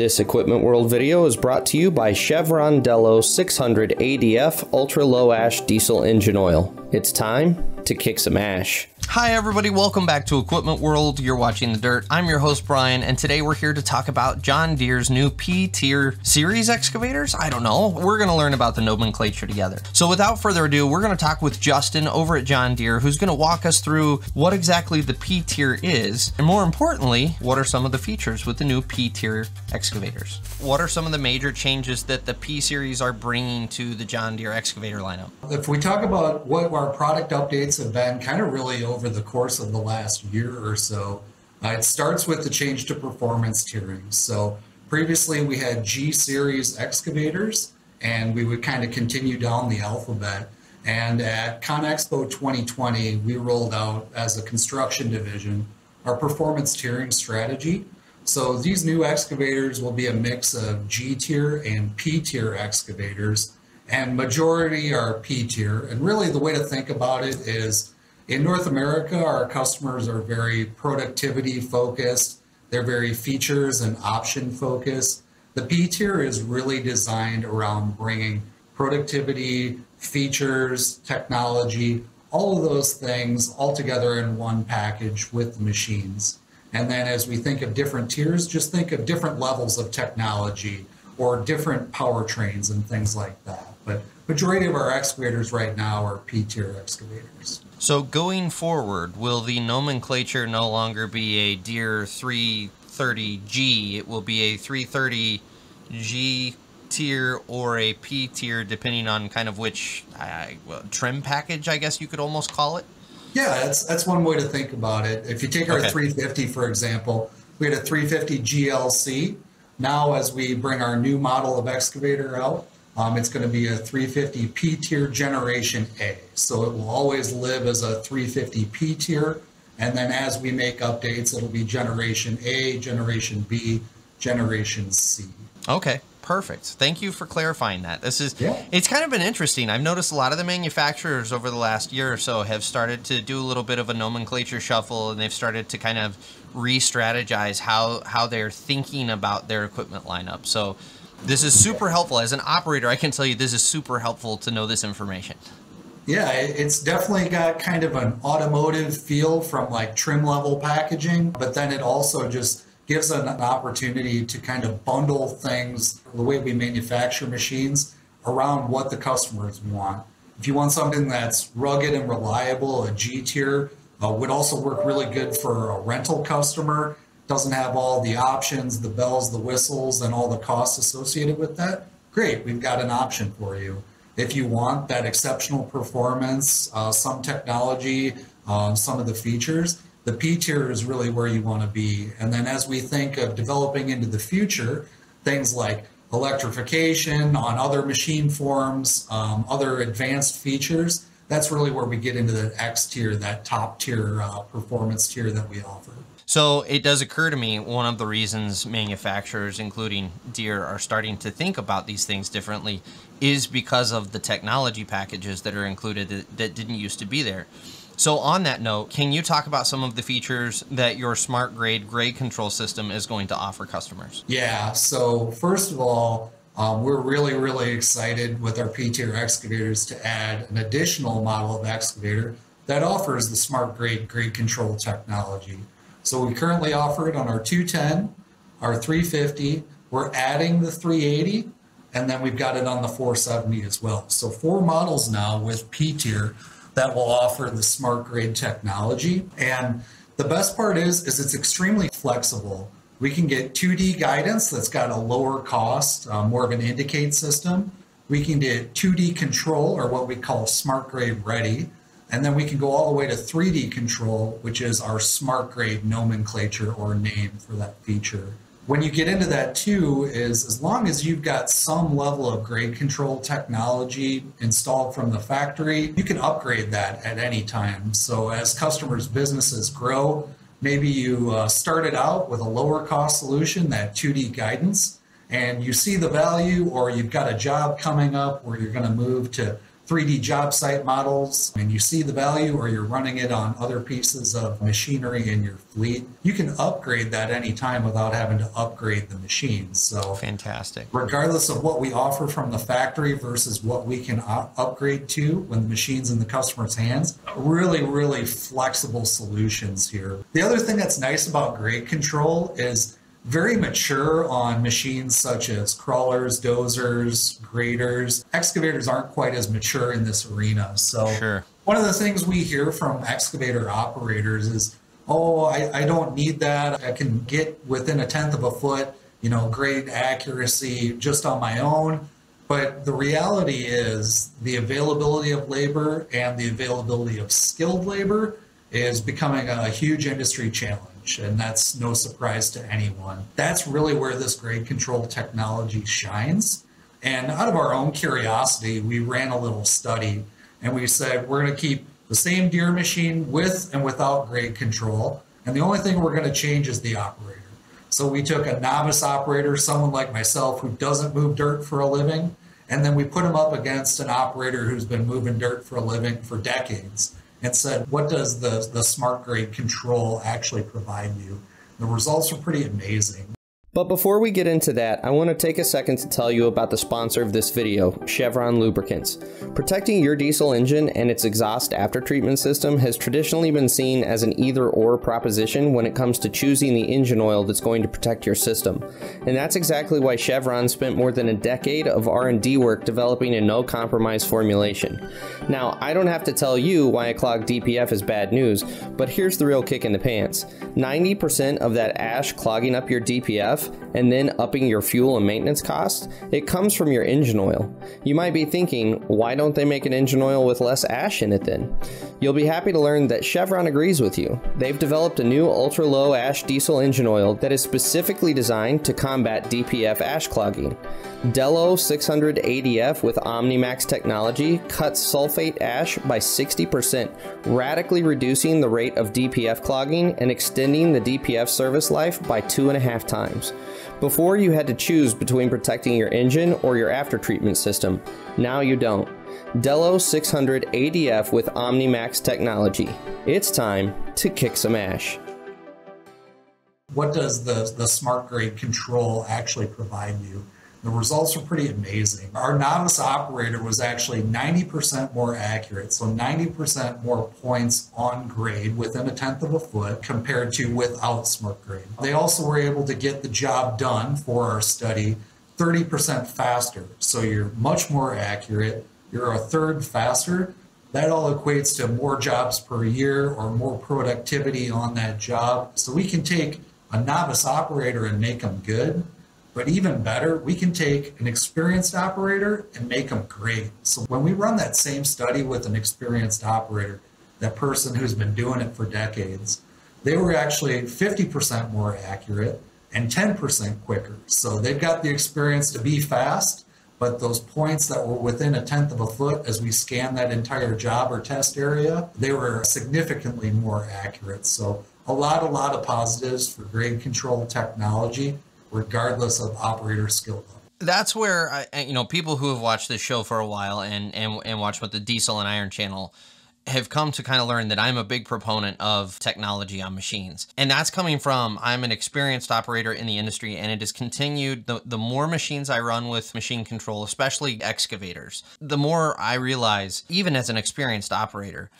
This Equipment World video is brought to you by Chevron Delo 600 ADF Ultra Low Ash Diesel Engine Oil. It's time to kick some ash. Hi, everybody. Welcome back to Equipment World. You're watching The Dirt. I'm your host, Brian, and today we're here to talk about John Deere's new P tier series excavators. I don't know. We're going to learn about the nomenclature together. So, without further ado, we're going to talk with Justin over at John Deere, who's going to walk us through what exactly the P tier is, and more importantly, what are some of the features with the new P tier excavators. What are some of the major changes that the P series are bringing to the John Deere excavator lineup? If we talk about what our product updates have been, kind of really over over the course of the last year or so. Uh, it starts with the change to performance tiering. So previously we had G series excavators, and we would kind of continue down the alphabet. And at ConExpo 2020, we rolled out as a construction division our performance tiering strategy. So these new excavators will be a mix of G tier and P tier excavators, and majority are P tier. And really, the way to think about it is in North America, our customers are very productivity focused. They're very features and option focused. The P tier is really designed around bringing productivity, features, technology, all of those things all together in one package with the machines. And then as we think of different tiers, just think of different levels of technology or different powertrains and things like that. But majority of our excavators right now are P tier excavators. So going forward, will the nomenclature no longer be a Deere 330G? It will be a 330G tier or a P tier, depending on kind of which uh, well, trim package, I guess you could almost call it. Yeah, that's that's one way to think about it. If you take our okay. 350, for example, we had a 350 GLC. Now, as we bring our new model of excavator out, um, it's going to be a 350 P tier generation A. So it will always live as a 350 P tier. And then as we make updates, it'll be generation A, generation B, generation C. Okay, perfect. Thank you for clarifying that. This is yeah. it's kind of been interesting. I've noticed a lot of the manufacturers over the last year or so have started to do a little bit of a nomenclature shuffle and they've started to kind of re-strategize how how they're thinking about their equipment lineup. So this is super helpful. As an operator, I can tell you this is super helpful to know this information. Yeah, it's definitely got kind of an automotive feel from like trim level packaging, but then it also just gives an opportunity to kind of bundle things, the way we manufacture machines, around what the customers want. If you want something that's rugged and reliable, a G tier uh, would also work really good for a rental customer doesn't have all the options, the bells, the whistles, and all the costs associated with that, great, we've got an option for you. If you want that exceptional performance, uh, some technology, um, some of the features, the P tier is really where you want to be. And then as we think of developing into the future, things like electrification on other machine forms, um, other advanced features, that's really where we get into the X tier, that top tier uh, performance tier that we offer. So it does occur to me one of the reasons manufacturers, including Deere, are starting to think about these things differently is because of the technology packages that are included that, that didn't used to be there. So on that note, can you talk about some of the features that your smart grade grade control system is going to offer customers? Yeah, so first of all, um, we're really, really excited with our P-tier excavators to add an additional model of excavator that offers the smart grade grade control technology. So we currently offer it on our 210, our 350. We're adding the 380, and then we've got it on the 470 as well. So four models now with P tier that will offer the smart grade technology. And the best part is, is it's extremely flexible. We can get 2D guidance that's got a lower cost, uh, more of an indicate system. We can get 2D control, or what we call smart grade ready. And then we can go all the way to 3D control, which is our smart grade nomenclature or name for that feature. When you get into that too, is as long as you've got some level of grade control technology installed from the factory, you can upgrade that at any time. So as customers' businesses grow, maybe you uh, started out with a lower cost solution, that 2D guidance, and you see the value, or you've got a job coming up where you're going to move to 3D job site models and you see the value or you're running it on other pieces of machinery in your fleet, you can upgrade that anytime without having to upgrade the machines. So fantastic. Regardless of what we offer from the factory versus what we can upgrade to when the machine's in the customer's hands, really, really flexible solutions here. The other thing that's nice about grade control is very mature on machines such as crawlers, dozers, graders. Excavators aren't quite as mature in this arena. So, sure. one of the things we hear from excavator operators is, oh, I, I don't need that. I can get within a tenth of a foot, you know, great accuracy just on my own. But the reality is the availability of labor and the availability of skilled labor is becoming a huge industry challenge and that's no surprise to anyone. That's really where this grade control technology shines. And out of our own curiosity, we ran a little study and we said we're going to keep the same Deere machine with and without grade control. And the only thing we're going to change is the operator. So we took a novice operator, someone like myself who doesn't move dirt for a living, and then we put him up against an operator who's been moving dirt for a living for decades and said, what does the, the smart grade control actually provide you? The results are pretty amazing. But before we get into that, I want to take a second to tell you about the sponsor of this video, Chevron Lubricants. Protecting your diesel engine and its exhaust after treatment system has traditionally been seen as an either or proposition when it comes to choosing the engine oil that's going to protect your system. And that's exactly why Chevron spent more than a decade of R&D work developing a no compromise formulation. Now, I don't have to tell you why a clogged DPF is bad news, but here's the real kick in the pants. 90% of that ash clogging up your DPF and then upping your fuel and maintenance costs, it comes from your engine oil. You might be thinking, why don't they make an engine oil with less ash in it then? You'll be happy to learn that Chevron agrees with you. They've developed a new ultra low ash diesel engine oil that is specifically designed to combat DPF ash clogging. Delo 600 ADF with OmniMax technology cuts sulfate ash by 60%, radically reducing the rate of DPF clogging and extending the DPF service life by two and a half times. Before you had to choose between protecting your engine or your after treatment system. Now you don't. Delo 600 ADF with OmniMax technology. It's time to kick some ash. What does the, the smart grade control actually provide you? The results were pretty amazing. Our novice operator was actually 90% more accurate, so 90% more points on grade within a tenth of a foot compared to without smart grade. They also were able to get the job done for our study 30% faster, so you're much more accurate. You're a third faster. That all equates to more jobs per year or more productivity on that job. So we can take a novice operator and make them good but even better, we can take an experienced operator and make them great. So when we run that same study with an experienced operator, that person who's been doing it for decades, they were actually 50% more accurate and 10% quicker. So they've got the experience to be fast, but those points that were within a tenth of a foot as we scanned that entire job or test area, they were significantly more accurate. So a lot, a lot of positives for grade control technology regardless of operator skill level. That's where I, you know people who have watched this show for a while and and and watched what the Diesel and Iron channel have come to kind of learn that I'm a big proponent of technology on machines. And that's coming from I'm an experienced operator in the industry and it has continued the, the more machines I run with machine control, especially excavators, the more I realize, even as an experienced operator,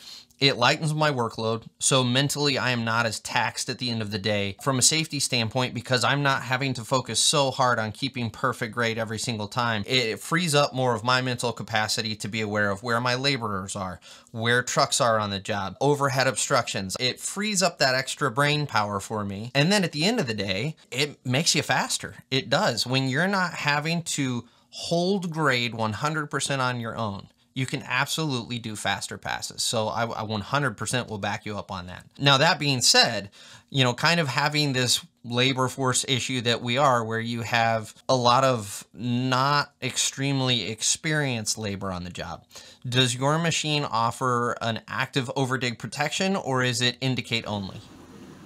it lightens my workload, so mentally I am not as taxed at the end of the day from a safety standpoint because I'm not having to focus so hard on keeping perfect grade every single time. It frees up more of my mental capacity to be aware of where my laborers are, where trucks are on the job, overhead obstructions. It frees up that extra brain power for me. And then at the end of the day, it makes you faster. It does. When you're not having to hold grade 100% on your own you can absolutely do faster passes. So I, I 100% will back you up on that. Now, that being said, you know, kind of having this labor force issue that we are, where you have a lot of not extremely experienced labor on the job. Does your machine offer an active overdig protection or is it indicate only?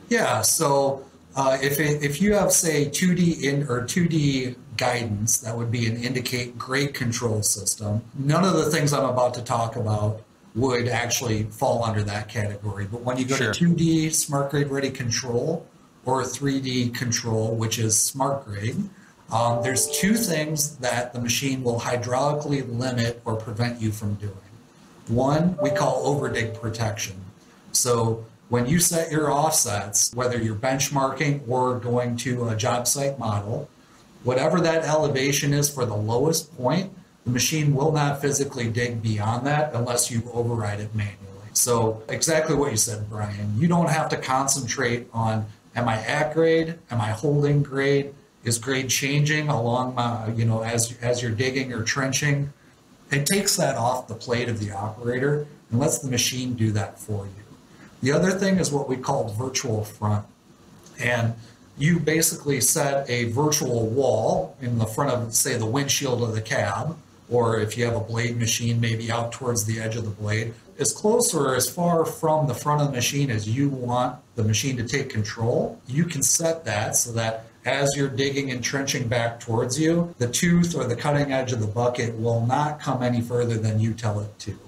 Yeah, so uh, if it, if you have say 2D in or 2D guidance, that would be an indicate grade control system. None of the things I'm about to talk about would actually fall under that category. But when you go Sure. to 2D smart grade ready control or 3D control, which is smart grade, um, there's two things that the machine will hydraulically limit or prevent you from doing. One we call overdig protection. So when you set your offsets, whether you're benchmarking or going to a job site model, whatever that elevation is for the lowest point, the machine will not physically dig beyond that unless you override it manually. So exactly what you said, Brian. You don't have to concentrate on am I at grade? Am I holding grade? Is grade changing along my, you know, as as you're digging or trenching? It takes that off the plate of the operator and lets the machine do that for you. The other thing is what we call virtual front. And you basically set a virtual wall in the front of, say, the windshield of the cab, or if you have a blade machine, maybe out towards the edge of the blade, as close or as far from the front of the machine as you want the machine to take control. You can set that so that as you're digging and trenching back towards you, the tooth or the cutting edge of the bucket will not come any further than you tell it to.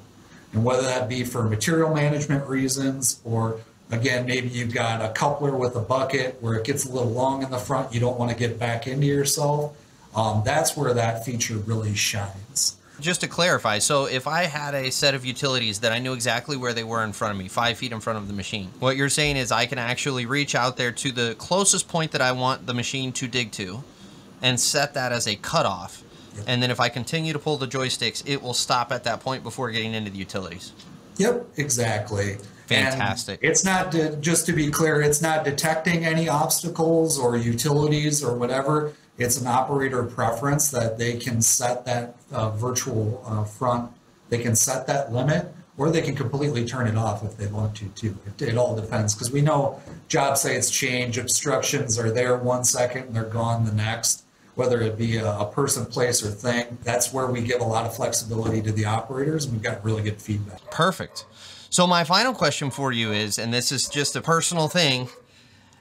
And whether that be for material management reasons or again, maybe you've got a coupler with a bucket where it gets a little long in the front, you don't want to get back into yourself. Um, that's where that feature really shines. Just to clarify, so if I had a set of utilities that I knew exactly where they were in front of me, five feet in front of the machine, what you're saying is I can actually reach out there to the closest point that I want the machine to dig to and set that as a cutoff. And then if I continue to pull the joysticks, it will stop at that point before getting into the utilities. Yep, exactly. Fantastic. And it's not to, just to be clear, it's not detecting any obstacles or utilities or whatever. It's an operator preference that they can set that uh, virtual uh, front. They can set that limit, or they can completely turn it off if they want to too. It, it all depends because we know job sites change. Obstructions are there one second and they're gone the next. Whether it be a, a person, place, or thing, that's where we give a lot of flexibility to the operators, and we've got really good feedback. Perfect. So my final question for you is, and this is just a personal thing,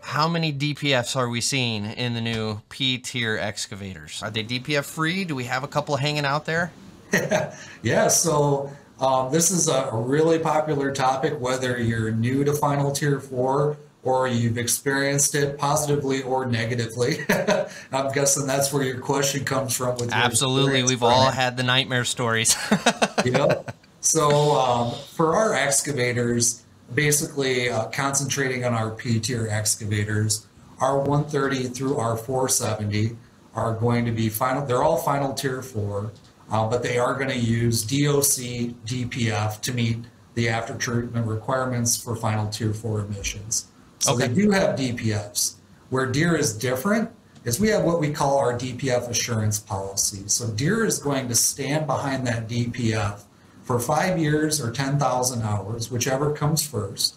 how many DPFs are we seeing in the new P tier excavators? Are they DPF free? Do we have a couple hanging out there? Yeah, so um, this is a a really popular topic, whether you're new to Final Tier 4 or you've experienced it positively or negatively. I'm guessing that's where your question comes from. With Absolutely. We've all had the nightmare stories. yep. So um, for our excavators, basically uh, concentrating on our P tier excavators, our 130 through our 470 are going to be final. They're all final tier four, uh, but they are going to use DOC DPF to meet the after treatment requirements for final tier four emissions. So Okay. they do have DPFs. Where Deere is different is we have what we call our DPF assurance policy. So Deere is going to stand behind that DPF for five years or 10,000 hours, whichever comes first.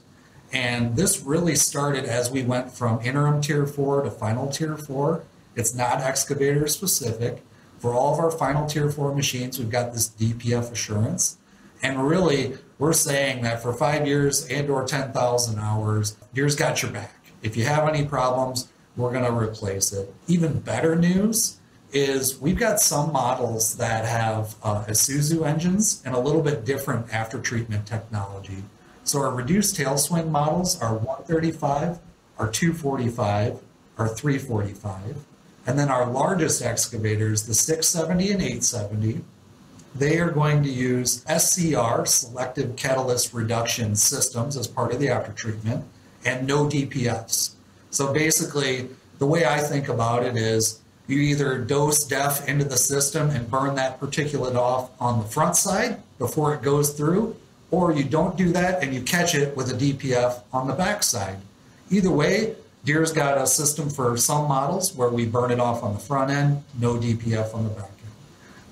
And this really started as we went from interim tier four to final tier four. It's not excavator specific. For all of our final tier four machines, we've got this DPF assurance. And really, we're saying that for five years and or 10,000 hours, Deere's got your back. If you have any problems, we're going to replace it. Even better news is we've got some models that have uh, Isuzu engines and a little bit different after treatment technology. So our reduced tail swing models are 135, our 245, our 345, and then our largest excavators, the 670 and 870, they are going to use SCR, selective catalyst reduction systems, as part of the after treatment, and no DPFs. So basically, the way I think about it is you either dose DEF into the system and burn that particulate off on the front side before it goes through, or you don't do that and you catch it with a DPF on the back side. Either way, Deere's got a system for some models where we burn it off on the front end, no DPF on the back.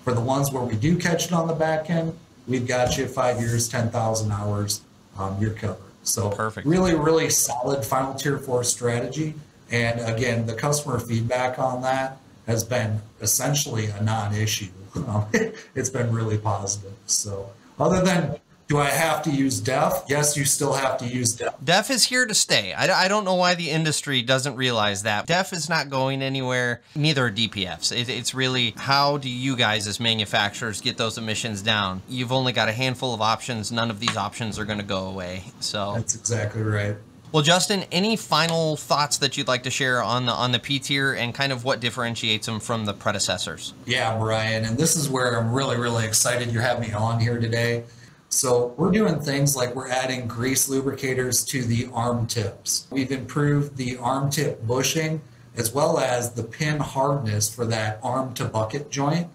For the ones where we do catch it on the back end, we've got you five years, 10,000 hours, um, you're covered. So Perfect. really, really solid final tier four strategy. And again, the customer feedback on that has been essentially a non-issue. Um, it's been really positive. So other than Do I have to use DEF? Yes, you still have to use DEF. DEF is here to stay. I, I don't know why the industry doesn't realize that. DEF is not going anywhere, neither are DPFs. It, it's really how do you guys as manufacturers get those emissions down? You've only got a handful of options. None of these options are going to go away. So That's exactly right. Well, Justin, any final thoughts that you'd like to share on the on the P tier and kind of what differentiates them from the predecessors? Yeah, Brian, and this is where I'm really, really excited you're having me on here today. So we're doing things like we're adding grease lubricators to the arm tips. We've improved the arm tip bushing as well as the pin hardness for that arm to bucket joint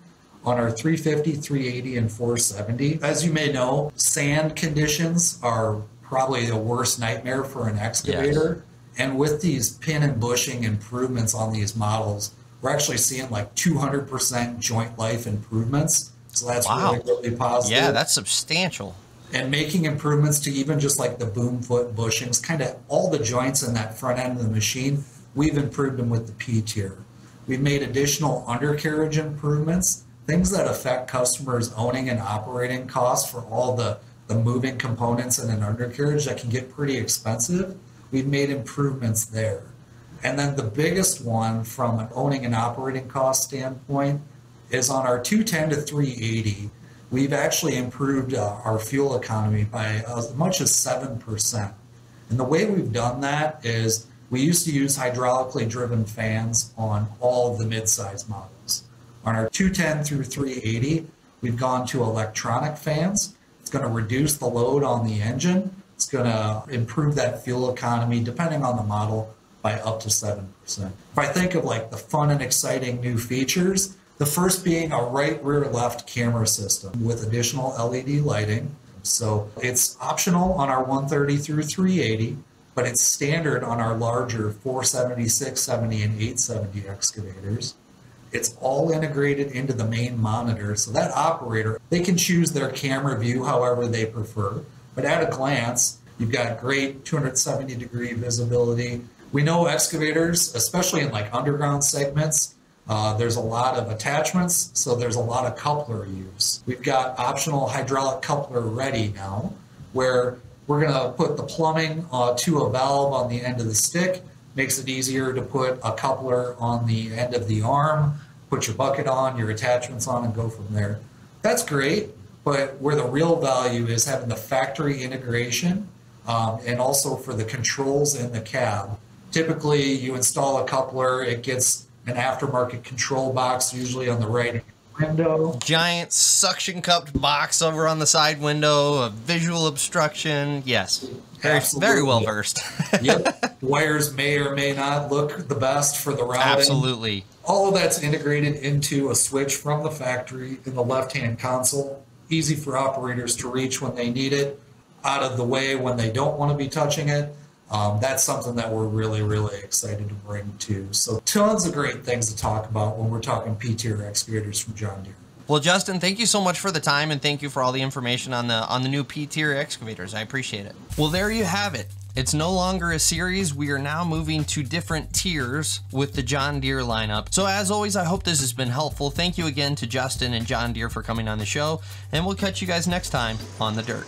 on our 350, 380, and 470. As you may know, sand conditions are probably the worst nightmare for an excavator. And with these pin and bushing improvements on these models, we're actually seeing like 200% joint life improvements. So that's Wow. really, really positive. Yeah, that's substantial. and making improvements to even just like the boom foot bushings, kind of all the joints in that front end of the machine, we've improved them with the P tier. We've made additional undercarriage improvements, things that affect customers' owning and operating costs for all the, the moving components in an undercarriage that can get pretty expensive. We've made improvements there. And then the biggest one from an owning and operating cost standpoint is on our 210 to 380 we've actually improved uh, our fuel economy by as much as 7%. And the way we've done that is we used to use hydraulically driven fans on all of the midsize models. On our 210 through 380, we've gone to electronic fans. It's going to reduce the load on the engine. It's going to improve that fuel economy, depending on the model, by up to 7%. If I think of like the fun and exciting new features, the first being a right rear left camera system with additional LED lighting. So it's optional on our 130 through 380, but it's standard on our larger 476, 70, and 870 excavators. It's all integrated into the main monitor, so that operator, they can choose their camera view however they prefer. But at a glance, you've got great 270 degree visibility. We know excavators, especially in like underground segments, uh, there's a lot of attachments, so there's a lot of coupler use. We've got optional hydraulic coupler ready now, where we're going to put the plumbing uh, to a valve on the end of the stick. Makes it easier to put a coupler on the end of the arm, put your bucket on, your attachments on, and go from there. That's great, but where the real value is having the factory integration um, and also for the controls in the cab. Typically, you install a coupler, it gets an aftermarket control box, usually on the right window. Giant suction cupped box over on the side window, a visual obstruction. Yes, very, very well versed. yep. Wires may or may not look the best for the routing. Absolutely. All of that's integrated into a switch from the factory in the left hand console. Easy for operators to reach when they need it, out of the way when they don't want to be touching it. Um, that's something that we're really, really excited to bring to. So, tons of great things to talk about when we're talking P tier excavators from John Deere. Well, Justin, thank you so much for the time and thank you for all the information on the on the new P tier excavators. I appreciate it. Well, there you have it. It's no longer a series. We are now moving to different tiers with the John Deere lineup. So, as always, I hope this has been helpful. Thank you again to Justin and John Deere for coming on the show, and we'll catch you guys next time on The Dirt.